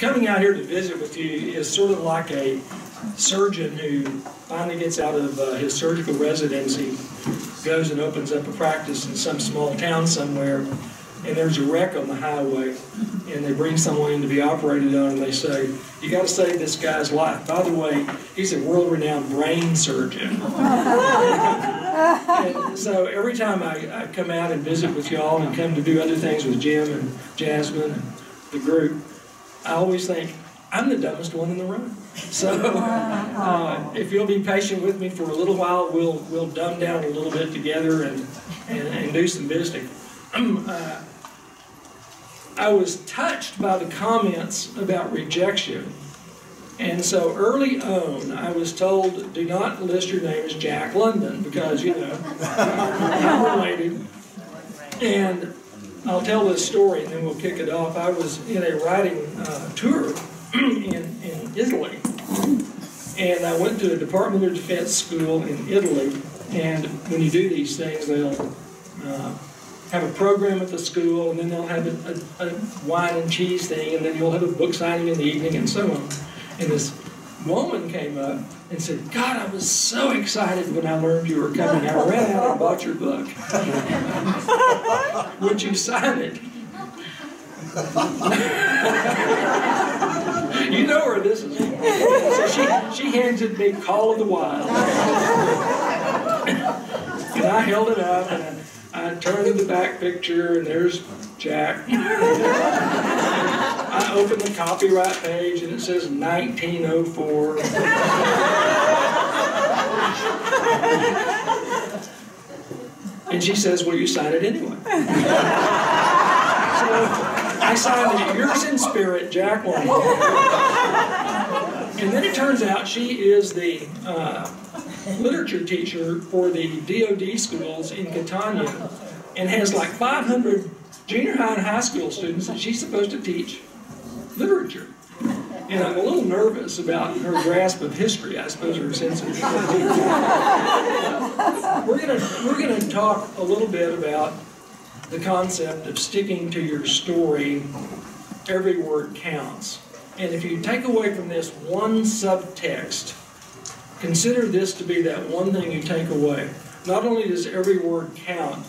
coming out here to visit with you is sort of like a surgeon who finally gets out of uh, his surgical residency, goes and opens up a practice in some small town somewhere, and there's a wreck on the highway, and they bring someone in to be operated on, and they say, "You got to save this guy's life." By the way, he's a world-renowned brain surgeon. so every time I, I come out and visit with y'all and come to do other things with Jim and Jasmine and the group, I always think I'm the dumbest one in the room. So uh, if you'll be patient with me for a little while, we'll we'll dumb down a little bit together and and, and do some visiting. uh, I was touched by the comments about rejection. And so early on, I was told, do not list your name as Jack London because, you know, I'm related. And I'll tell this story and then we'll kick it off. I was in a writing uh, tour in, in Italy. And I went to a Department of Defense school in Italy. And when you do these things, they'll uh, have a program at the school, and then they'll have a, a, a, wine and cheese thing, and then you'll have a book signing in the evening, and so on. And this woman came up and said, God, I was so excited when I learned you were coming. I ran out and bought your book. Would you sign it? you know where this is. So she, she hands it me Call of the Wild. and I held it up and I, I turned to the back picture and there's Jack. I opened the copyright page and it says 1904. And she says, Will you sign it anyway? so I signed it, yours in spirit, Jack and then it turns out she is the uh, literature teacher for the DoD schools in Catania and has like 500 junior high and high school students that she's supposed to teach literature. And I'm a little nervous about her grasp of history, I suppose her sense of We're gonna we're gonna talk a little bit about the concept of sticking to your story, every word counts. And if you take away from this one subtext, consider this to be that one thing you take away. Not only does every word count,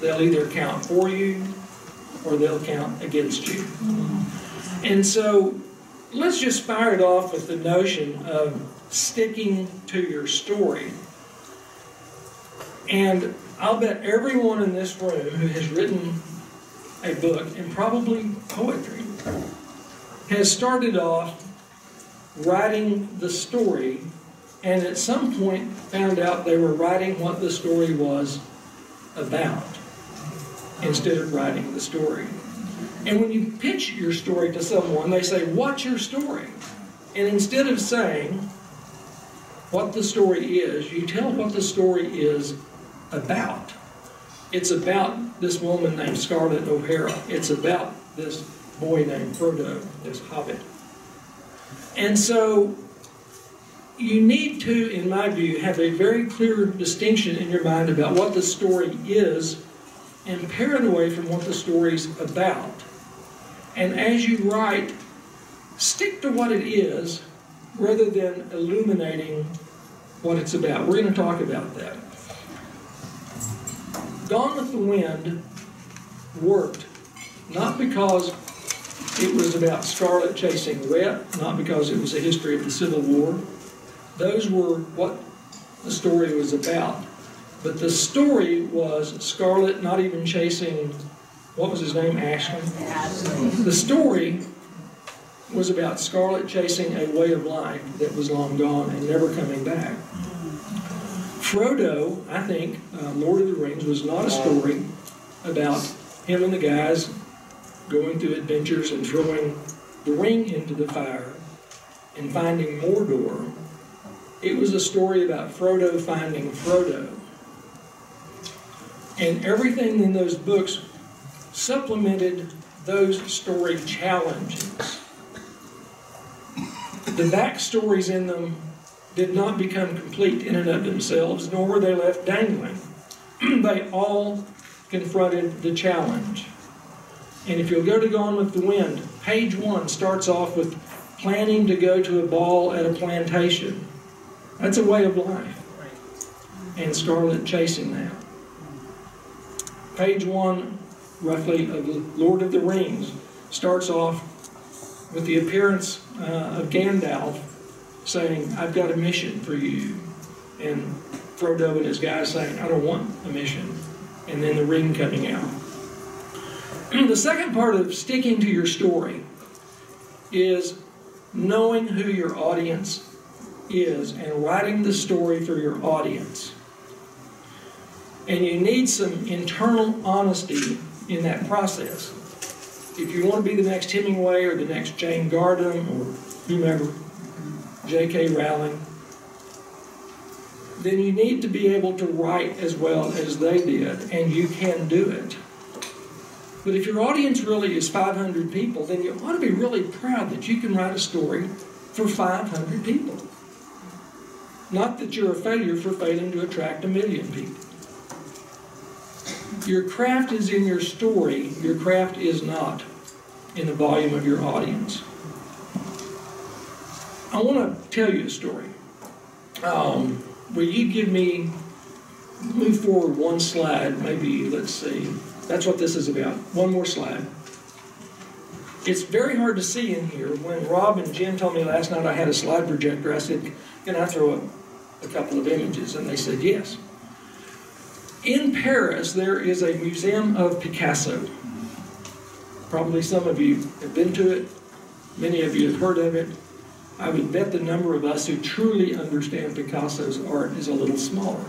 they'll either count for you or they'll count against you. And so let's just fire it off with the notion of sticking to your story. And I'll bet everyone in this room who has written a book, and probably poetry, has started off writing the story and at some point found out they were writing what the story was about instead of writing the story. And when you pitch your story to someone, they say, What's your story? And instead of saying what the story is, you tell what the story is about. It's about this woman named Scarlett O'Hara. It's about this boy named Frodo, this hobbit. And so you need to, in my view, have a very clear distinction in your mind about what the story is and pare it away from what the story's about. And as you write, stick to what it is rather than illuminating what it's about. We're going to talk about that. Gone with the Wind worked not because it was about Scarlett chasing Rhett, not because it was a history of the Civil War. Those were what the story was about. But the story was Scarlett not even chasing, what was his name, Ashley? The story was about Scarlett chasing a way of life that was long gone and never coming back. Frodo, I think, uh, Lord of the Rings was not a story about him and the guys going through adventures and throwing the ring into the fire and finding Mordor. It was a story about Frodo finding Frodo. And everything in those books supplemented those story challenges. The backstories in them did not become complete in and of themselves, nor were they left dangling. they all confronted the challenge. And if you'll go to Gone with the Wind, Page one starts off with planning to go to a ball at a plantation. That's a way of life. And Scarlett chasing that. Page one, roughly, of Lord of the Rings starts off with the appearance uh, of Gandalf saying, I've got a mission for you. And Frodo and his guys saying, I don't want a mission. And then the ring coming out. the second part of sticking to your story is knowing who your audience is and writing the story for your audience. And you need some internal honesty in that process. If you want to be the next Hemingway or the next Jane Gardam or whomever, J.K. Rowling, then you need to be able to write as well as they did, and you can do it. But if your audience really is 500 people, then you ought to be really proud that you can write a story for 500 people. Not that you're a failure for failing to attract a million people. Your craft is in your story, your craft is not in the volume of your audience. I want to tell you a story. Um, will you give me, move forward one slide, maybe, let's see. That's what this is about. One more slide. It's very hard to see in here. When Rob and Jim told me last night I had a slide projector, I said, Can I throw up a couple of images? And they said, Yes. In Paris, there is a museum of Picasso. Probably some of you have been to it, many of you have heard of it. I would bet the number of us who truly understand Picasso's art is a little smaller.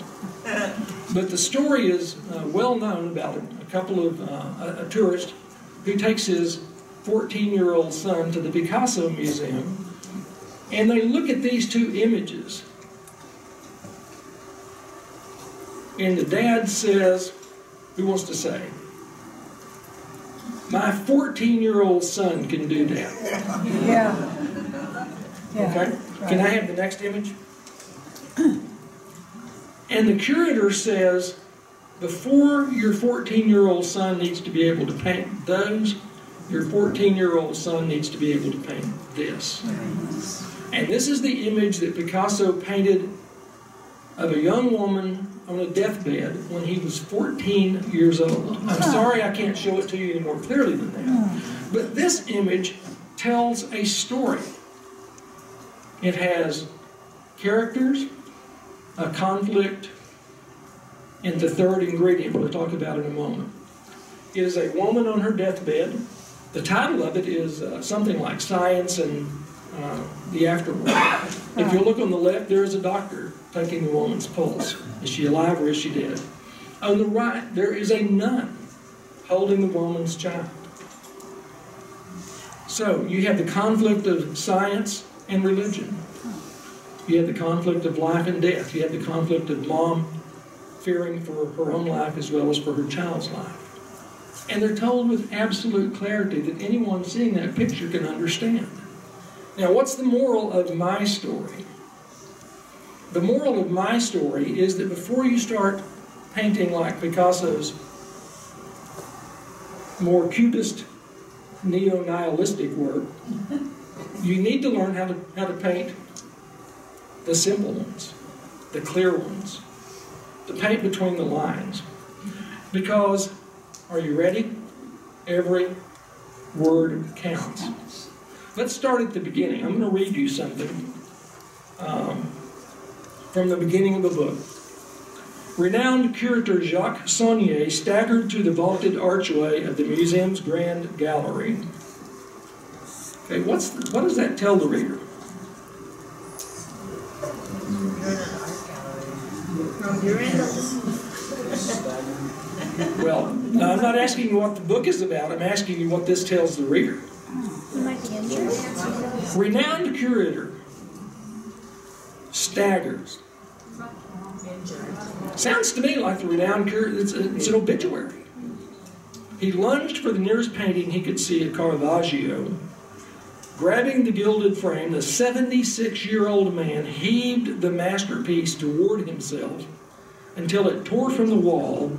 But the story is uh, well known about it. a couple of uh, a, a tourist who takes his 14 year old son to the Picasso Museum and they look at these two images And the dad says, Who wants to say? My 14 year old son can do that. Yeah. yeah. Okay? Can I have the next image? And the curator says, before your 14 year old son needs to be able to paint those, your 14 year old son needs to be able to paint this. And this is the image that Picasso painted of a young woman on a deathbed when he was 14 years old. I'm sorry I can't show it to you any more clearly than that. But this image tells a story. It has characters, a conflict, and the third ingredient we'll talk about in a moment. It is a woman on her deathbed. The title of it is uh, something like Science and uh, the Afterworld. If you look on the left, there is a doctor taking the woman's pulse. Is she alive or is she dead? On the right, there is a nun holding the woman's child. So you have the conflict of science and religion. You have the conflict of life and death. You have the conflict of mom fearing for her own life as well as for her child's life. And they're told with absolute clarity that anyone seeing that picture can understand. Now, what's the moral of my story? The moral of my story is that before you start painting like Picasso's more cubist, neo-nihilistic work, you need to learn how to, how to paint the simple ones, the clear ones, the paint between the lines. Because, are you ready? Every word counts. Let's start at the beginning. I'm going to read you something. Um, from the beginning of the book. Renowned curator Jacques Saunier staggered through the vaulted archway of the museum's grand gallery. Okay, what's the, what does that tell the reader? well, I'm not asking you what the book is about. I'm asking you what this tells the reader. Renowned curator staggers. Sounds to me like the renowned curator, it's, it's an obituary. He lunged for the nearest painting he could see of Caravaggio. Grabbing the gilded frame, the 76 year old man heaved the masterpiece toward himself until it tore from the wall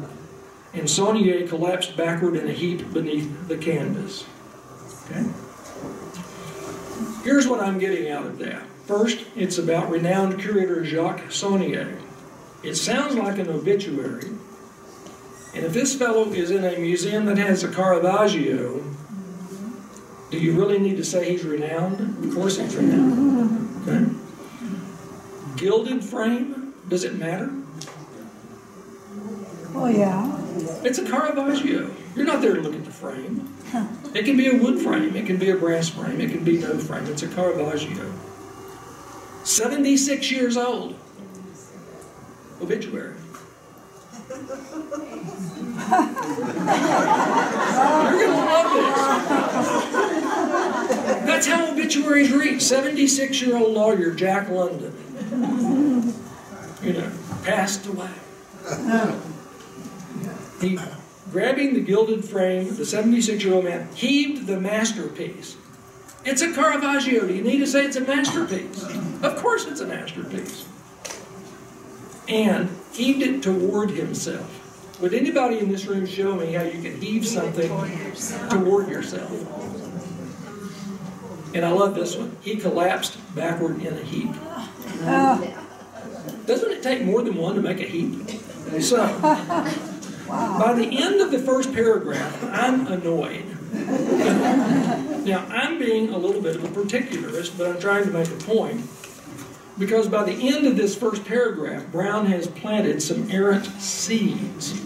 and Saunier collapsed backward in a heap beneath the canvas. Okay? Here's what I'm getting out of that. First, it's about renowned curator Jacques Saunier. It sounds like an obituary. And if this fellow is in a museum that has a Caravaggio, do you really need to say he's renowned? Of course he's renowned. Okay? Gilded frame, does it matter? Oh, yeah. It's a Caravaggio. You're not there to look at the frame. It can be a wood frame, it can be a brass frame, it can be no frame. It's a Caravaggio. 76 years old. Obituary. You're going to love this. That's how obituaries read. 76 year old lawyer Jack London. You know, passed away. He, grabbing the gilded frame, the 76 year old man heaved the masterpiece. It's a Caravaggio. Do you need to say it's a masterpiece? Of course it's a masterpiece. And heaved it toward himself. Would anybody in this room show me how you can heave something toward yourself? And I love this one. He collapsed backward in a heap. Doesn't it take more than one to make a heap? So, by the end of the first paragraph, I'm annoyed. now, I'm being a little bit of a particularist, but I'm trying to make a point. Because by the end of this first paragraph, Brown has planted some errant seeds.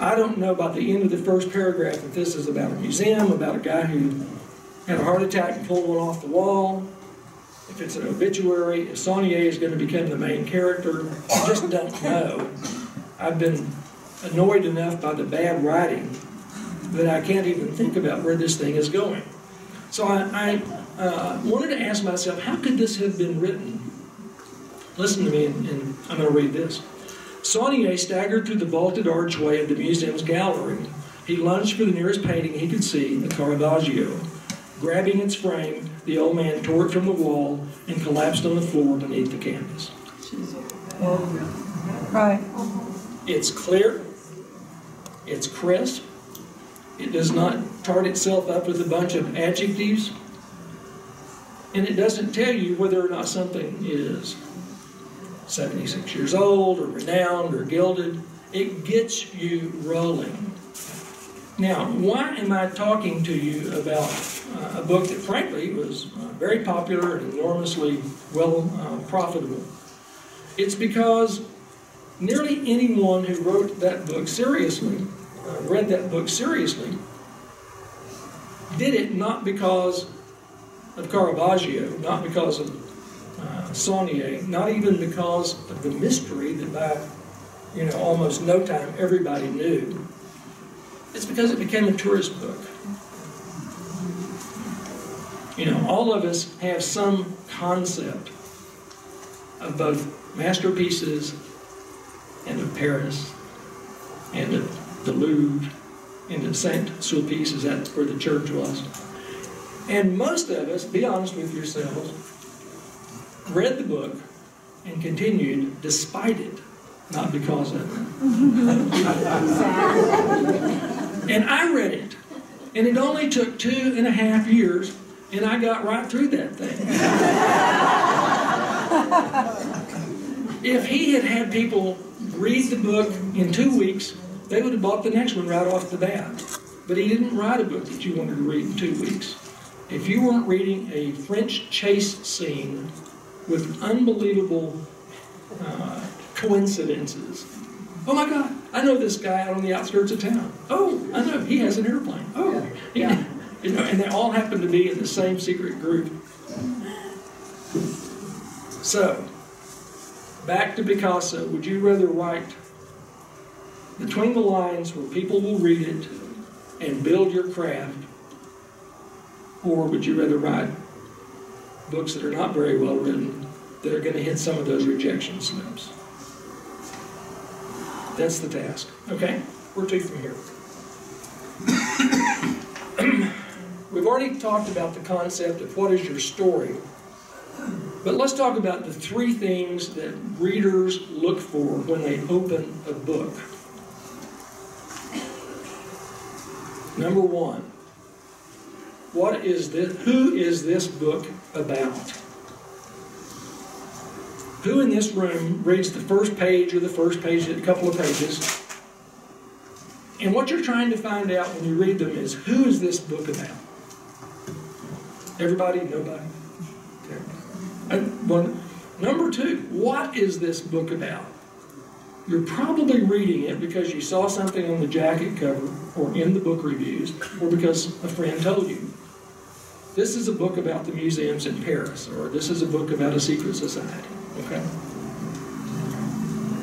I don't know about the end of the first paragraph if this is about a museum, about a guy who had a heart attack and pulled one off the wall, if it's an obituary, if Saunier is going to become the main character. I just don't know. I've been annoyed enough by the bad writing that I can't even think about where this thing is going. So I, I uh, wanted to ask myself, how could this have been written? Listen to me, and, and I'm going to read this. Saunier staggered through the vaulted archway of the museum's gallery. He lunged for the nearest painting he could see, the Caravaggio. Grabbing its frame, the old man tore it from the wall and collapsed on the floor beneath the canvas. Right. It's clear, it's crisp, it does not tart itself up with a bunch of adjectives, and it doesn't tell you whether or not something is 76 years old or renowned or gilded. It gets you rolling. Now, why am I talking to you about uh, a book that, frankly, was uh, very popular and enormously well uh, profitable? It's because nearly anyone who wrote that book seriously, read that book seriously, did it not because of Caravaggio, not because of uh, Saunier, not even because of the mystery that by you know almost no time everybody knew. It's because it became a tourist book. You know, all of us have some concept of both masterpieces and of Paris and of the Louvre and of Saint Sulpice, is that where the church was? And most of us, be honest with yourselves, read the book and continued despite it, not because of it. and I read it, and it only took two and a half years, and I got right through that thing. if he had had people read the book in two weeks, they would have bought the next one right off the bat. But he didn't write a book that you wanted to read in two weeks. If you weren't reading a French chase scene with unbelievable uh, coincidences, oh my God, I know this guy out on the outskirts of town. Oh, I know, he has an airplane. Oh, yeah. You know, and they all happen to be in the same secret group. So, back to Picasso. Would you rather write between the lines where people will read it and build your craft? Or would you rather write books that are not very well written that are going to hit some of those rejection slips? That's the task. Okay? Where to from here? We've already talked about the concept of what is your story. But let's talk about the three things that readers look for when they open a book. Number one, what is this, who is this book about? Who in this room reads the first page or the first page, a couple of pages? And what you're trying to find out when you read them is who is this book about? Everybody? Nobody? Okay. And one, number two, what is this book about? You're probably reading it because you saw something on the jacket cover or in the book reviews or because a friend told you. This is a book about the museums in Paris or this is a book about a secret society. Okay?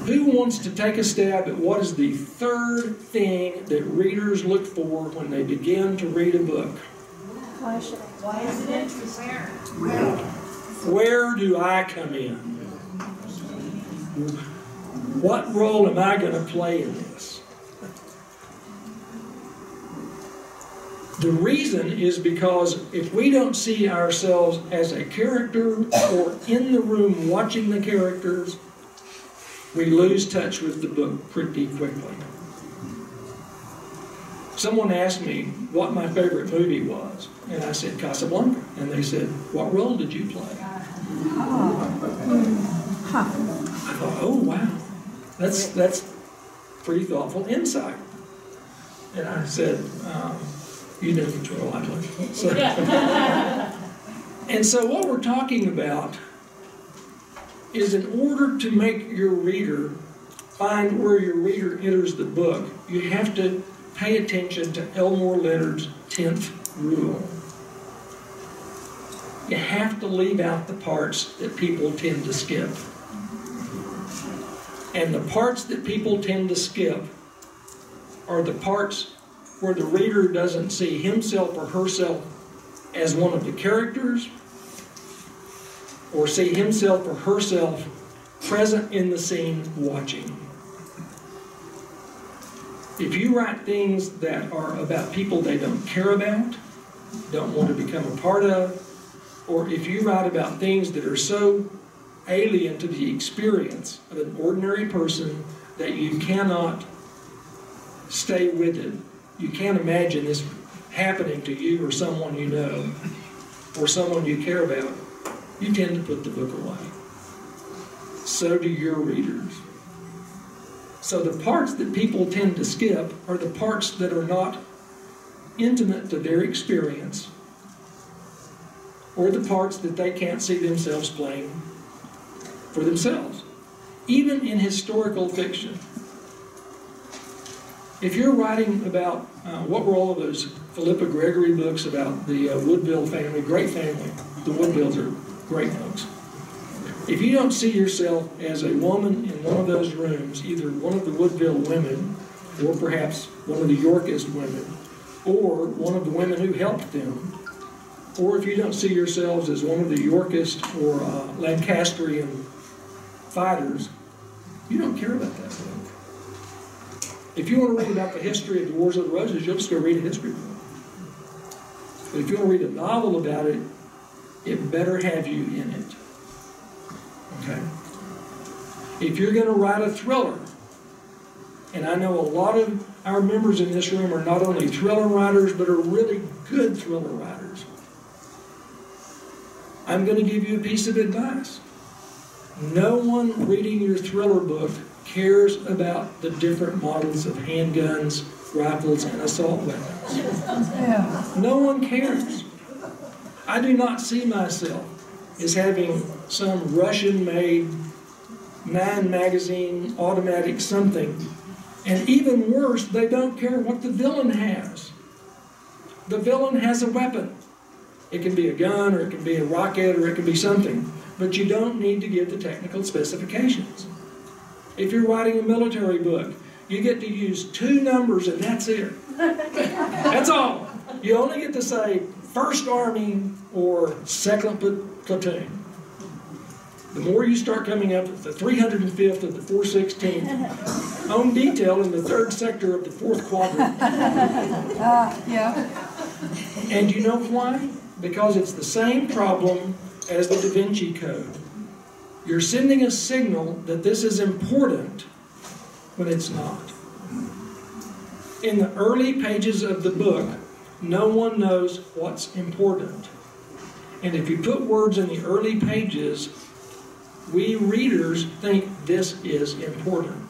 Who wants to take a stab at what is the third thing that readers look for when they begin to read a book? Why should I? Why is it interesting? Where do I come in? What role am I going to play in this? The reason is because if we don't see ourselves as a character or in the room watching the characters, we lose touch with the book pretty quickly. Someone asked me what my favorite movie was, and I said Casablanca. And they said, What role did you play? I thought, Oh, wow. That's, that's pretty thoughtful insight. And I said, um, You know I played. So, and so, what we're talking about is in order to make your reader find where your reader enters the book, you have to pay attention to Elmore Leonard's 10th rule. You have to leave out the parts that people tend to skip. And the parts that people tend to skip are the parts where the reader doesn't see himself or herself as one of the characters or see himself or herself present in the scene watching. If you write things that are about people they don't care about, don't want to become a part of, or if you write about things that are so alien to the experience of an ordinary person that you cannot stay with it, you can't imagine this happening to you or someone you know or someone you care about, you tend to put the book away. So do your readers. So the parts that people tend to skip are the parts that are not intimate to their experience or the parts that they can't see themselves playing for themselves. Even in historical fiction. If you're writing about uh, what were all of those Philippa Gregory books about the uh, Woodville family, great family, the Woodvilles are great folks. If you don't see yourself as a woman in one of those rooms, either one of the Woodville women, or perhaps one of the Yorkist women, or one of the women who helped them, or if you don't see yourselves as one of the Yorkist or uh, Lancastrian fighters, you don't care about that book. If you want to read about the history of the Wars of the Roses, you'll just go read a history book. But if you want to read a novel about it, it better have you in it. Okay? If you're going to write a thriller, and I know a lot of our members in this room are not only thriller writers, but are really good thriller writers. I'm going to give you a piece of advice. No one reading your thriller book cares about the different models of handguns, rifles, and assault weapons. Yeah. No one cares. I do not see myself as having some Russian made nine magazine automatic something. And even worse, they don't care what the villain has. The villain has a weapon. It can be a gun, or it can be a rocket, or it can be something. But you don't need to give the technical specifications. If you're writing a military book, you get to use two numbers and that's it. That's all. You only get to say First Army or Second Platoon. The more you start coming up with the 305th of the 416th, on detail in the third sector of the fourth quadrant. Uh, yeah. And you know why? Because it's the same problem as the Da Vinci Code. You're sending a signal that this is important when it's not. In the early pages of the book, no one knows what's important. And if you put words in the early pages, we readers think this is important.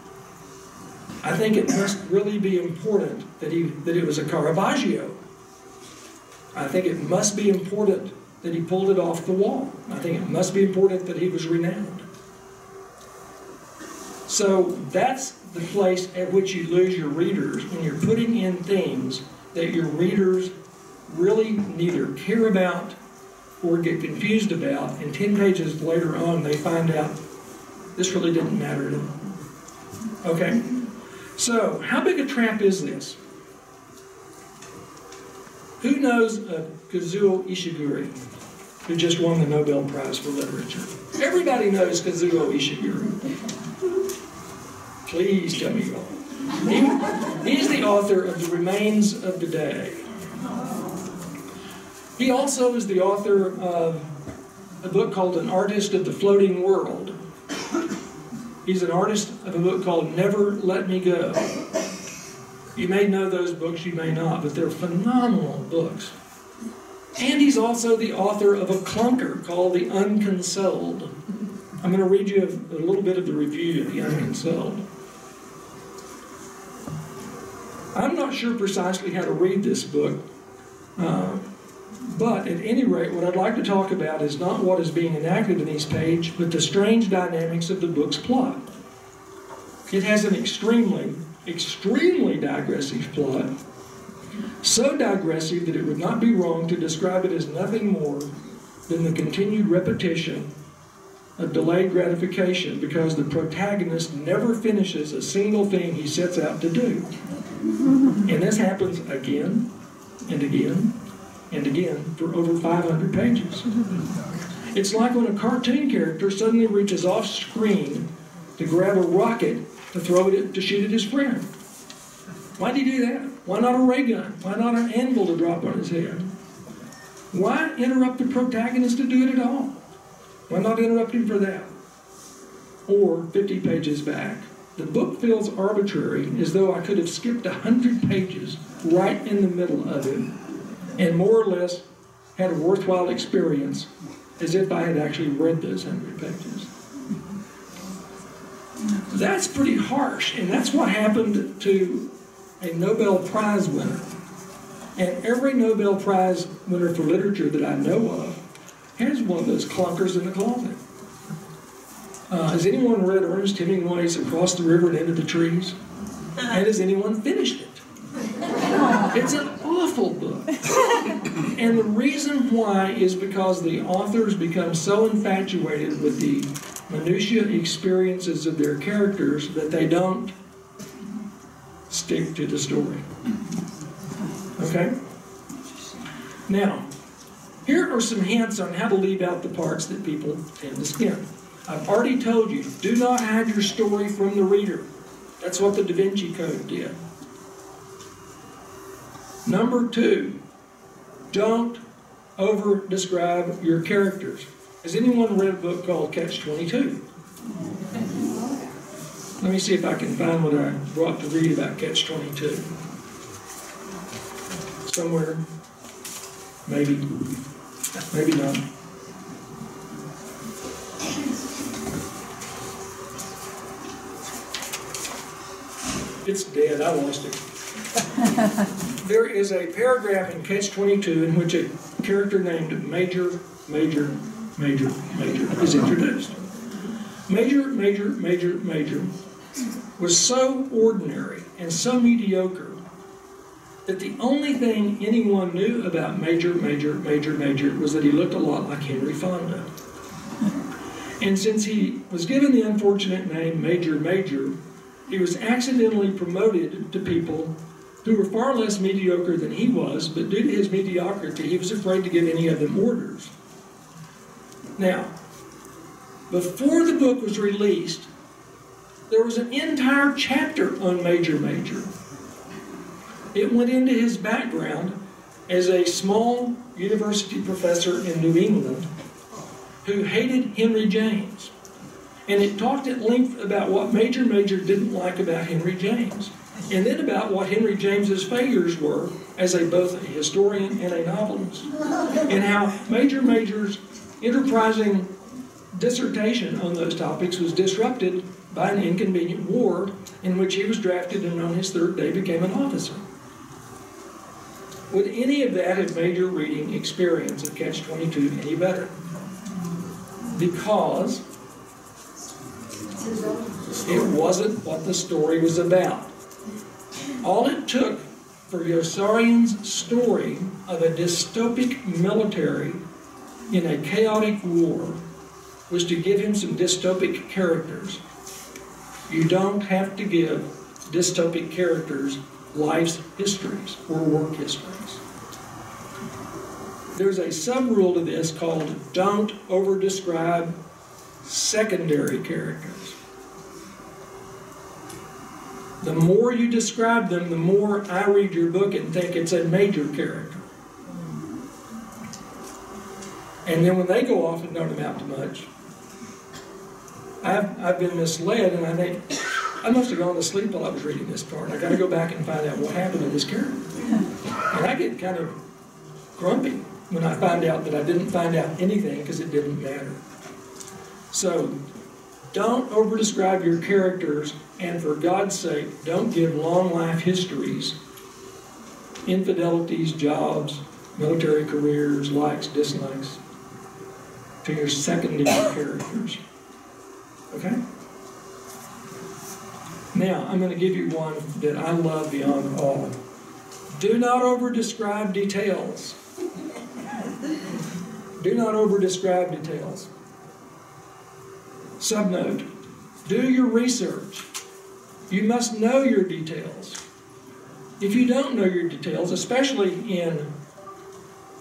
I think it must really be important that he that it was a Caravaggio. I think it must be important that he pulled it off the wall. I think it must be important that he was renowned. So that's the place at which you lose your readers when you're putting in things that your readers really neither care about or get confused about, and 10 pages later on they find out this really didn't matter to them. Okay? So, how big a trap is this? Who knows Kazuo Ishiguro, who just won the Nobel Prize for Literature? Everybody knows Kazuo Ishiguro. Please tell me you. He, he's the author of The Remains of the Day. He also is the author of a book called An Artist of the Floating World. He's an artist of a book called Never Let Me Go. You may know those books, you may not, but they're phenomenal books. And he's also the author of a clunker called The Unconsoled. I'm going to read you a, a little bit of the review of The Unconsoled. I'm not sure precisely how to read this book, uh, but at any rate, what I'd like to talk about is not what is being enacted in these pages, but the strange dynamics of the book's plot. It has an extremely, extremely digressive plot, so digressive that it would not be wrong to describe it as nothing more than the continued repetition of delayed gratification because the protagonist never finishes a single thing he sets out to do. And this happens again and again and again for over 500 pages. It's like when a cartoon character suddenly reaches off screen to grab a rocket to throw it to shoot at his friend. Why did he do that? Why not a ray gun? Why not an anvil to drop on his head? Why interrupt the protagonist to do it at all? Why not interrupt him for that? Or 50 pages back, the book feels arbitrary as though I could have skipped 100 pages right in the middle of it and more or less had a worthwhile experience as if I had actually read those 100 pages. That's pretty harsh, and that's what happened to a Nobel Prize winner. And every Nobel Prize winner for literature that I know of has one of those clunkers in the closet. Uh, has anyone read Ernest Hemingway's Across the River and Into the Trees? And has anyone finished it? It's an awful book. and the reason why is because the authors become so infatuated with the minutiae experiences of their characters that they don't stick to the story. Okay? Now, here are some hints on how to leave out the parts that people tend to skim. I've already told you, do not hide your story from the reader. That's what the Da Vinci Code did. Number two, don't over describe your characters. Has anyone read a book called Catch 22? Let me see if I can find what I brought to read about Catch 22. Somewhere. Maybe. Maybe not. It's dead. I lost it. there is a paragraph in Catch 22 in which a character named Major, Major, Major, Major is introduced. Major, Major, Major, Major was so ordinary and so mediocre that the only thing anyone knew about Major, Major, Major, Major was that he looked a lot like Henry Fonda. And since he was given the unfortunate name Major Major, he was accidentally promoted to people who were far less mediocre than he was, but due to his mediocrity, he was afraid to give any of them orders. Now, before the book was released, there was an entire chapter on Major Major. It went into his background as a small university professor in New England who hated Henry James. And it talked at length about what Major Major didn't like about Henry James. and then about what Henry James's failures were as a both a historian and a novelist, and how Major Major's enterprising dissertation on those topics was disrupted by an inconvenient war in which he was drafted and on his third day became an officer. Would any of that have made your reading experience of Catch 22 any better? Because it wasn't what the story was about. All it took for Yossarian's story of a dystopic military in a chaotic war was to give him some dystopic characters. You don't have to give dystopic characters life's histories or work histories. There's a sub rule to this called don't over describe secondary characters. The more you describe them, the more I read your book and think it's a major character. And then when they go off it don't amount to much, I've, I've been misled and I think, I must have gone to sleep while I was reading this part. I got to go back and find out what happened to this character. And I get kind of grumpy when I find out that I didn't find out anything because it didn't matter. So don't overdescribe your characters, and for God's sake, don't give long life histories, infidelities, jobs, military careers, likes, dislikes, to your secondary characters. Okay? Now, I'm going to give you one that I love beyond all. Do not over-describe details. Do not over-describe details. Subnote, do your research. You must know your details. If you don't know your details, especially in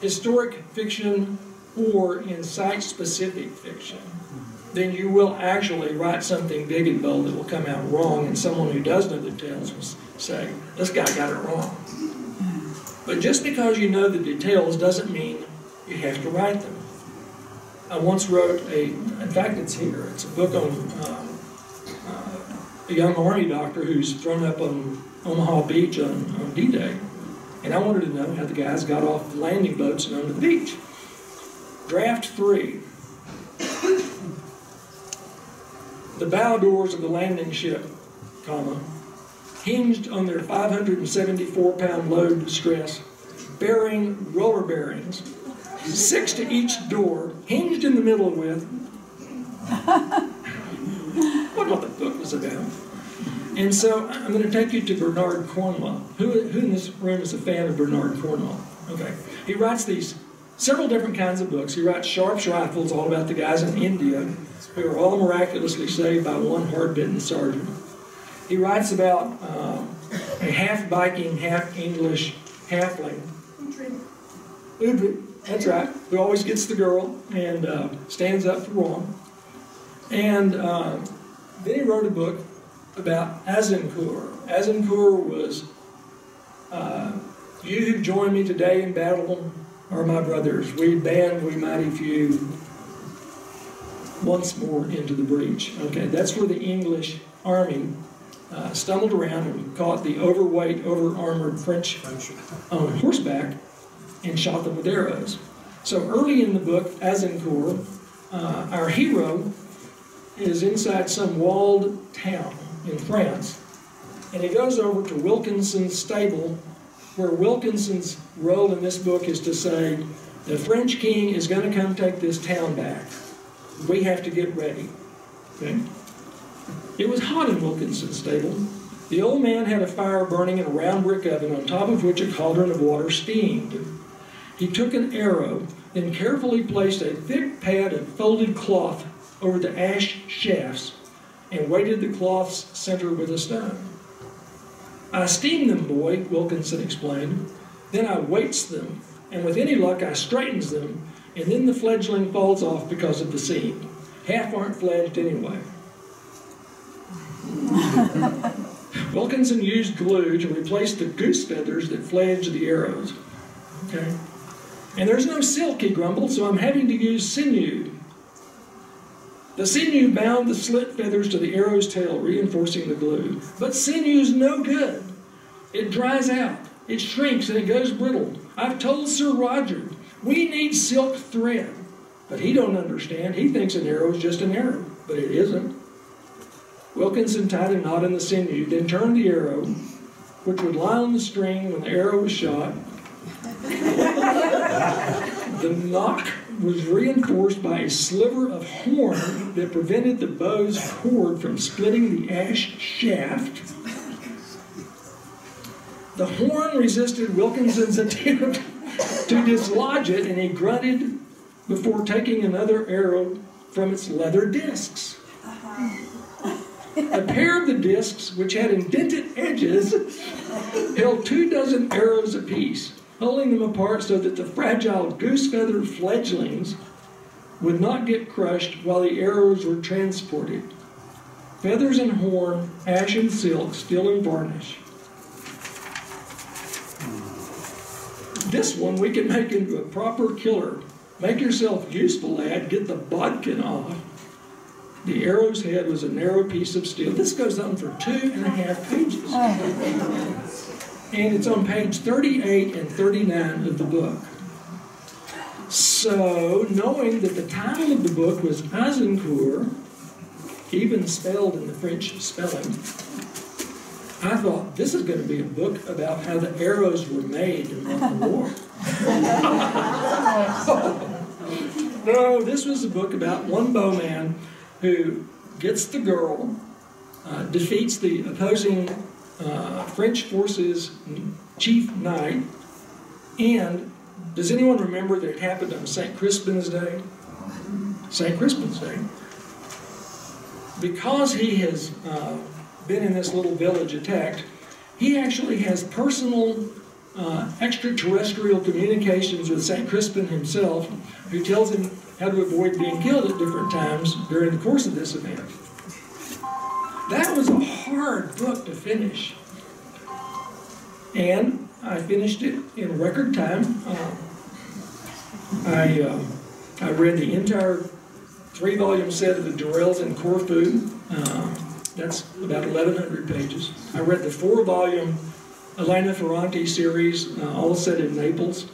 historic fiction or in site specific fiction, then you will actually write something big and bold that will come out wrong, and someone who does know the details will say, This guy got it wrong. But just because you know the details doesn't mean you have to write them. I once wrote a, in fact, it's here, it's a book on um, uh, a young Army doctor who's thrown up on Omaha Beach on, on D Day. And I wanted to know how the guys got off the landing boats and onto the beach. Draft three. The bow doors of the landing ship, comma, hinged on their 574 pound load stress, bearing roller bearings six to each door, hinged in the middle with. what what the book was about. And so I'm going to take you to Bernard Cornwell. Who, who in this room is a fan of Bernard Cornwell? Okay. He writes these several different kinds of books. He writes Sharpe's Rifles, all about the guys in India who are all miraculously saved by one hard-bitten sergeant. He writes about uh, a half Viking, half English halfling. Uhtred. That's right. Who always gets the girl and uh, stands up for wrong. And uh, then he wrote a book about Azincourt. Azincourt was, uh, you who join me today in battle are my brothers. We band, we mighty few, once more into the breach. Okay, that's where the English army uh, stumbled around and caught the overweight, over-armored French on horseback and shot them with arrows. So early in the book, Azincourt, uh, our hero is inside some walled town in France, and he goes over to Wilkinson's stable, where Wilkinson's role in this book is to say, the French king is going to come take this town back. We have to get ready. Okay? It was hot in Wilkinson's stable. The old man had a fire burning in a round brick oven on top of which a cauldron of water steamed. He took an arrow, then carefully placed a thick pad of folded cloth over the ash shafts and weighted the cloth's center with a stone. I steam them, boy, Wilkinson explained. Then I weights them, and with any luck I straightens them, and then the fledgling falls off because of the seam. Half aren't fledged anyway. Wilkinson used glue to replace the goose feathers that fledged the arrows. Okay? And there's no silk, he grumbled, so I'm having to use sinew. The sinew bound the slit feathers to the arrow's tail, reinforcing the glue. But sinew's no good. It dries out, it shrinks, and it goes brittle. I've told Sir Roger we need silk thread, but he don't understand. He thinks an arrow is just an arrow, but it isn't. Wilkinson tied a knot in the sinew, then turned the arrow, which would lie on the string when the arrow was shot. the nock was reinforced by a sliver of horn that prevented the bow's cord from splitting the ash shaft. The horn resisted Wilkinson's attempt to dislodge it, and he grunted before taking another arrow from its leather discs. A pair of the discs, which had indented edges, held two dozen arrows apiece, holding them apart so that the fragile goose feather fletchings would not get crushed while the arrows were transported. Feathers and horn, ash and silk, steel and varnish. This one we can make into a proper killer. Make yourself useful, lad. Get the bodkin off. The arrow's head was a narrow piece of steel. This goes on for two and a half pages. Oh. And it's on page 38 and 39 of the book. So, knowing that the title of the book was Azincourt, even spelled in the French spelling, I thought this is going to be a book about how the arrows were made won the war. no, this was a book about one bowman who gets the girl, uh, defeats the opposing uh, French forces chief knight, and does anyone remember that it happened on St. Crispin's Day? St. Crispin's Day. Because he has uh, been in this little village attacked, he actually has personal uh, extraterrestrial communications with St. Crispin himself, who tells him how to avoid being killed at different times during the course of this event. That was a hard book to finish. And I finished it in record time. Uh, I, uh, I read the entire three volume set of the Durrells in Corfu. Uh, that's about 1,100 pages. I read the four volume Elena Ferrante series, uh, all set in Naples,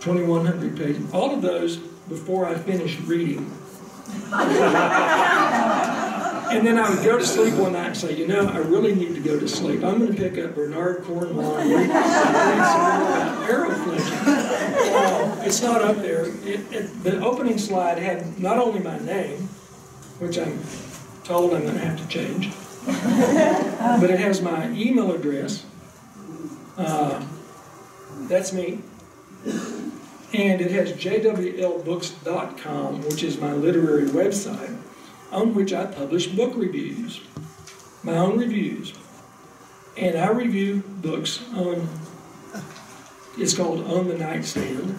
2,100 pages. All of those before I finished reading. and then I would go to sleep one night and say, you know, I really need to go to sleep. I'm going to pick up Bernard Cornwell and. Uh, it's not up there. It, it, the opening slide had not only my name, which I'm told I'm going to have to change, but it has my email address. Uh, that's me. And it has jwlbooks.com, which is my literary website, on which I publish book reviews, my own reviews. And I review books on, it's called On the Nightstand.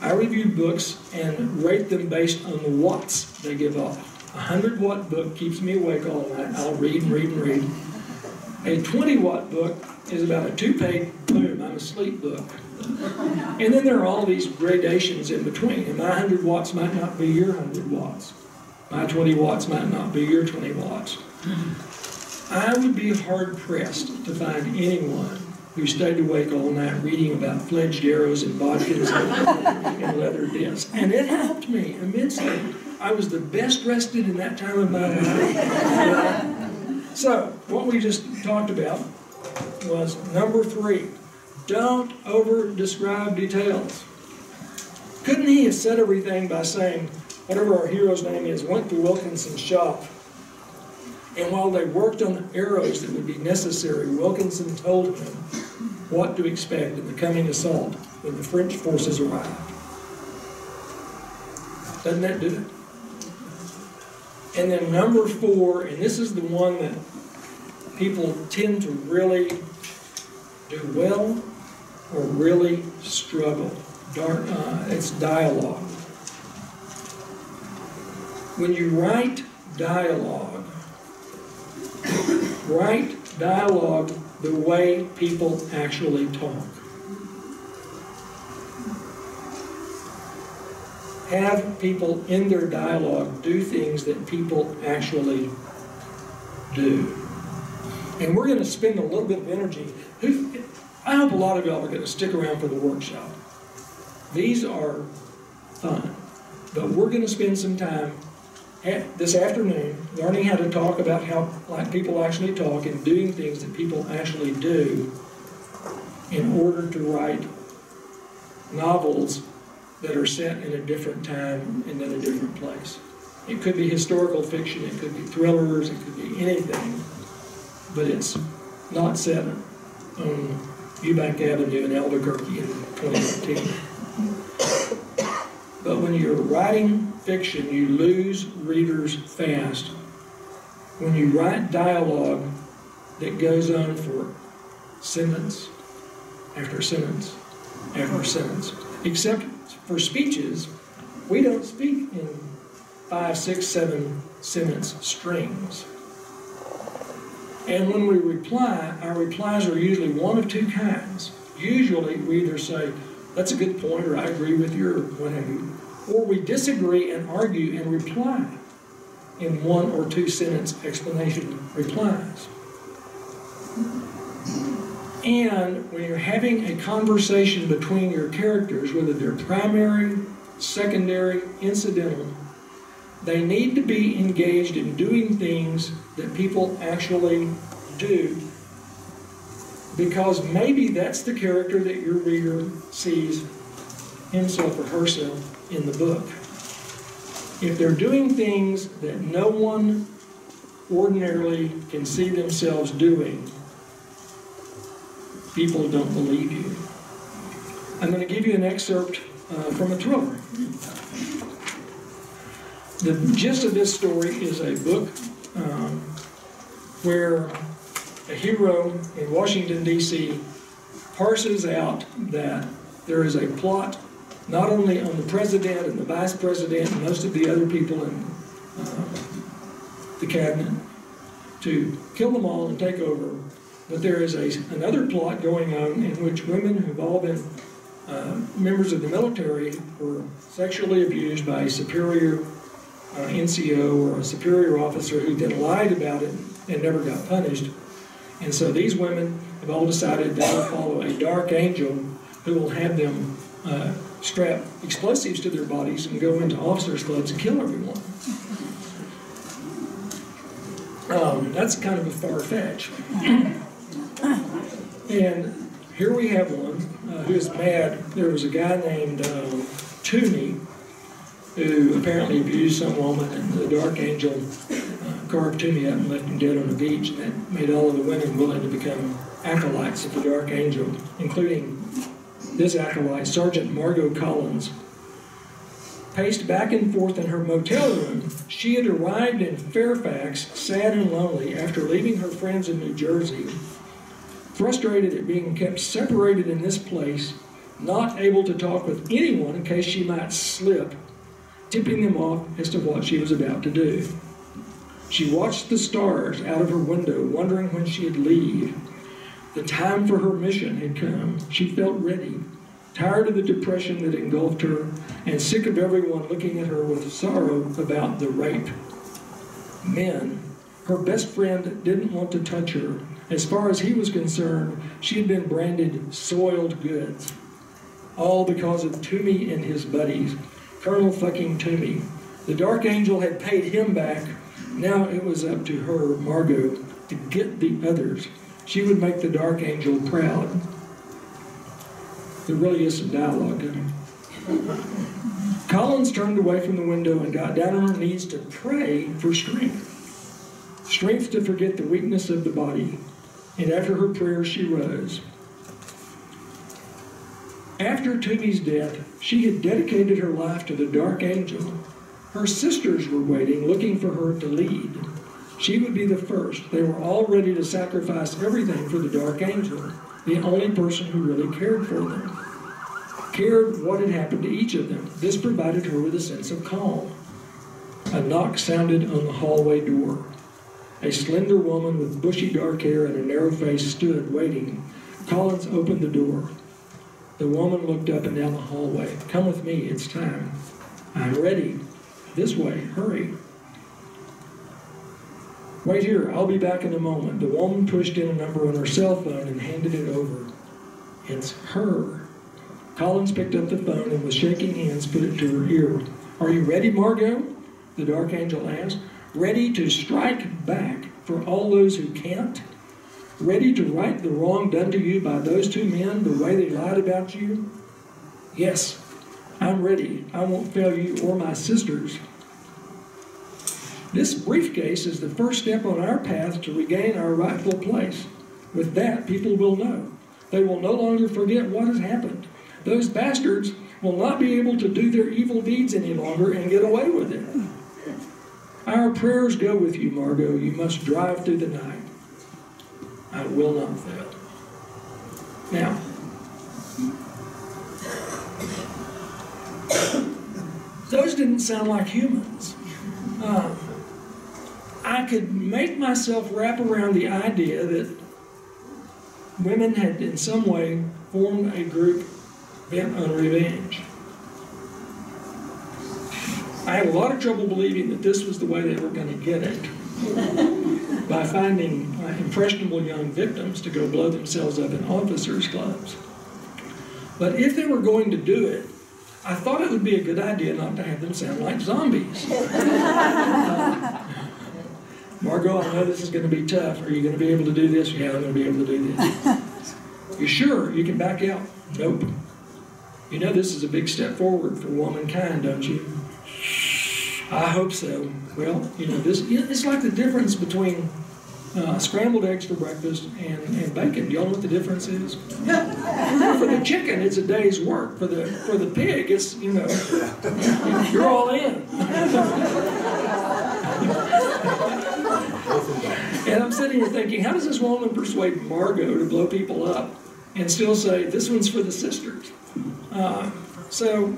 I review books and rate them based on the watts they give off. A 100 watt book keeps me awake all night. I'll read and read and read. A 20 watt book is about a two page boom, I'm asleep book. And then there are all these gradations in between. And my 100 watts might not be your 100 watts. My 20 watts might not be your 20 watts. I would be hard pressed to find anyone who stayed awake all night reading about fledged arrows and bodkins and, leather discs. And it helped me immensely. I was the best rested in that time of my life. so, what we just talked about was number three don't over describe details. Couldn't he have said everything by saying, whatever our hero's name is, went to Wilkinson's shop? And while they worked on the arrows that would be necessary, Wilkinson told him what to expect in the coming assault when the French forces arrived. Doesn't that do it? And then number four, and this is the one that people tend to really do well or really struggle. Dark, uh, it's dialogue. When you write dialogue, write dialogue the way people actually talk. Have people in their dialogue do things that people actually do. And we're going to spend a little bit of energy. I hope a lot of y'all are going to stick around for the workshop. These are fun, but we're going to spend some time this afternoon learning how to talk about how like people actually talk and doing things that people actually do in order to write novels that are set in a different time and in a different place. It could be historical fiction, it could be thrillers, it could be anything, but it's not set on Eubank Avenue in Albuquerque in 2018. But when you're writing fiction, you lose readers fast. When you write dialogue that goes on for sentence after sentence after sentence, except for speeches, we don't speak in five, six, seven sentence strings. And when we reply, our replies are usually one of two kinds. Usually we either say, that's a good point, or I agree with you, or what have you. Or we disagree and argue and reply in one or two sentence explanation replies. And when you're having a conversation between your characters, whether they're primary, secondary, incidental, they need to be engaged in doing things that people actually do because maybe that's the character that your reader sees himself or herself in the book. If they're doing things that no one ordinarily can see themselves doing, people don't believe you. I'm going to give you an excerpt uh, from a thriller. The gist of this story is a book um, where a hero in Washington, D.C. parses out that there is a plot not only on the president and the vice president and most of the other people in uh, the cabinet to kill them all and take over, but there is a, another plot going on in which women who've all been uh, members of the military were sexually abused by a superior uh, NCO or a superior officer who then lied about it and never got punished. And so these women have all decided they will follow a dark angel who will have them uh, strap explosives to their bodies and go into officers' clubs and kill everyone. Um, that's kind of a far fetch. and here we have one uh, who is mad. There was a guy named um, Toomey who apparently abused some woman, and the dark angel uh, carved Toomey up and left him dead on the beach, and that made all of the women willing to become acolytes of the dark angel, including this acolyte, Sergeant Margot Collins. Paced back and forth in her motel room, she had arrived in Fairfax, sad and lonely, after leaving her friends in New Jersey, frustrated at being kept separated in this place, not able to talk with anyone in case she might slip tipping them off as to what she was about to do. She watched the stars out of her window, wondering when she'd leave. The time for her mission had come. She felt ready, tired of the depression that engulfed her, and sick of everyone looking at her with sorrow about the rape. Men, her best friend didn't want to touch her. As far as he was concerned, she had been branded soiled goods. All because of Toomey and his buddies Colonel fucking Toomey. The Dark Angel had paid him back. Now it was up to her, Margot, to get the others. She would make the Dark Angel proud. There really is some dialogue in it. Collins turned away from the window and got down on her knees to pray for strength. Strength to forget the weakness of the body. And after her prayer, she rose. After Toomey's death, she had dedicated her life to the Dark Angel. Her sisters were waiting, looking for her to lead. She would be the first. They were all ready to sacrifice everything for the Dark Angel, the only person who really cared for them. Cared what had happened to each of them. This provided her with a sense of calm. A knock sounded on the hallway door. A slender woman with bushy dark hair and a narrow face stood waiting. Collins opened the door. The woman looked up and down the hallway. Come with me, it's time. I'm ready. This way, hurry. Wait here, I'll be back in a moment. The woman pushed in a number on her cell phone and handed it over. It's her. Collins picked up the phone and with shaking hands put it to her ear. Are you ready, Margot? The dark angel asked. Ready to strike back for all those who can't? Ready to right the wrong done to you by those two men, the way they lied about you? Yes, I'm ready. I won't fail you or my sisters. This briefcase is the first step on our path to regain our rightful place. With that, people will know. They will no longer forget what has happened. Those bastards will not be able to do their evil deeds any longer and get away with it. Our prayers go with you, Margot. You must drive through the night. I will not fail. Now, those didn't sound like humans. Um, I could make myself wrap around the idea that women had in some way formed a group bent on revenge. I had a lot of trouble believing that this was the way they were going to get it by finding uh, impressionable young victims to go blow themselves up in officers' clubs. But if they were going to do it, I thought it would be a good idea not to have them sound like zombies. Margot, I know this is going to be tough. Are you going to be able to do this? Yeah, I'm going to be able to do this. You sure you can back out? Nope. You know this is a big step forward for womankind, don't you? I hope so. Well, you know this. It's like the difference between uh, scrambled eggs for breakfast and, and bacon. Do y'all know what the difference is? Yeah. for the chicken, it's a day's work. For the for the pig, it's you know you're all in. and I'm sitting here thinking, how does this woman persuade Margot to blow people up and still say this one's for the sisters? Uh, so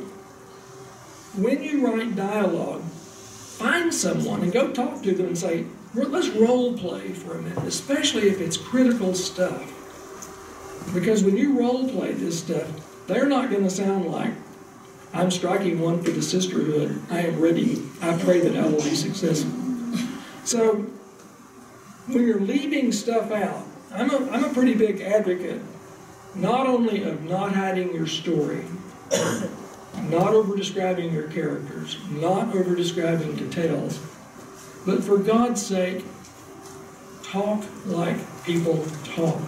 when you write dialogue, find someone and go talk to them and say, let's role play for a minute, especially if it's critical stuff. Because when you role play this stuff, they're not going to sound like, I'm striking one for the sisterhood. I am ready. I pray that I will be successful. So when you're leaving stuff out, I'm a, I'm a pretty big advocate not only of not hiding your story, not over describing your characters, not over describing details, but for God's sake, talk like people talk.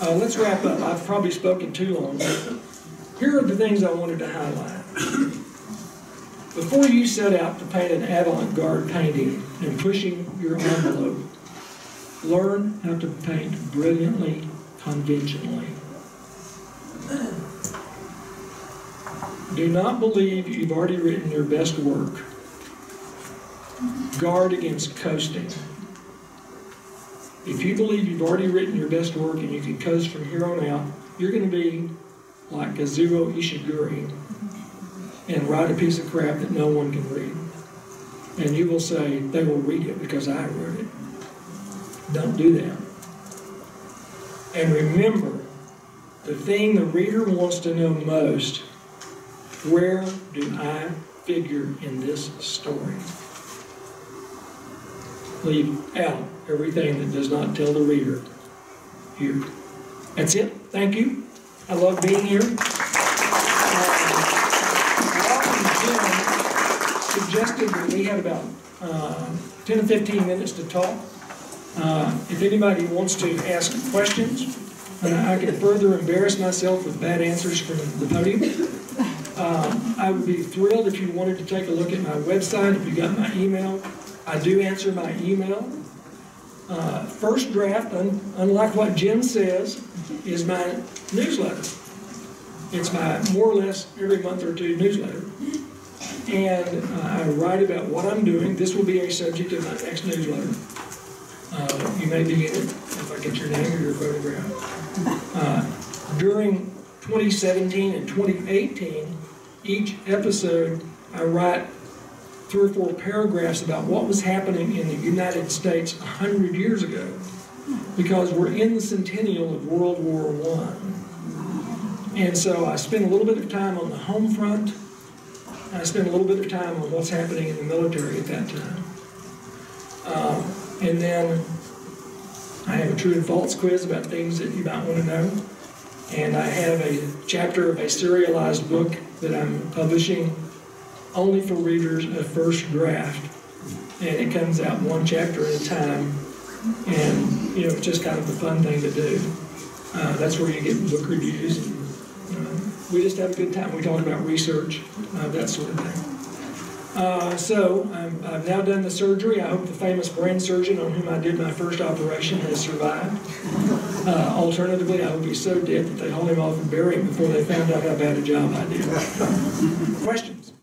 Uh, let's wrap up. I've probably spoken too long. Here are the things I wanted to highlight. Before you set out to paint an avant garde painting and pushing your envelope, learn how to paint brilliantly, conventionally. Do not believe you've already written your best work. Guard against coasting. If you believe you've already written your best work and you can coast from here on out, you're going to be like Kazuo Ishiguro and write a piece of crap that no one can read. And you will say, they will read it because I wrote it. Don't do that. And remember, the thing the reader wants to know most where do I figure in this story? Leave out everything that does not tell the reader here. That's it. Thank you. I love being here. Suggested that we had about uh, 10 or 15 minutes to talk. Uh, if anybody wants to ask questions, uh, I can further embarrass myself with bad answers from the podium. Uh, I would be thrilled if you wanted to take a look at my website, if you got my email. I do answer my email. Uh, first draft, un unlike what Jim says, is my newsletter. It's my more or less every month or two newsletter and uh, I write about what I'm doing. This will be a subject of my next newsletter. Uh, you may be in it if I get your name or your photograph. Uh, during 2017 and 2018, each episode I write three or four paragraphs about what was happening in the United States 100 years ago because we're in the centennial of World War I. And so I spend a little bit of time on the home front I spent a little bit of time on what's happening in the military at that time. Um, And then I have a true and false quiz about things that you might want to know. And I have a chapter of a serialized book that I'm publishing only for readers of first draft. And it comes out one chapter at a time. And, you know, it's just kind of a fun thing to do. Uh, that's where you get book reviews. We just have a good time. We talk about research, uh, that sort of thing. Uh, so I'm, I've now done the surgery. I hope the famous brain surgeon on whom I did my first operation has survived. Uh, alternatively, I hope he's so dead that they haul him off and bury him before they found out how bad a job I did. Questions?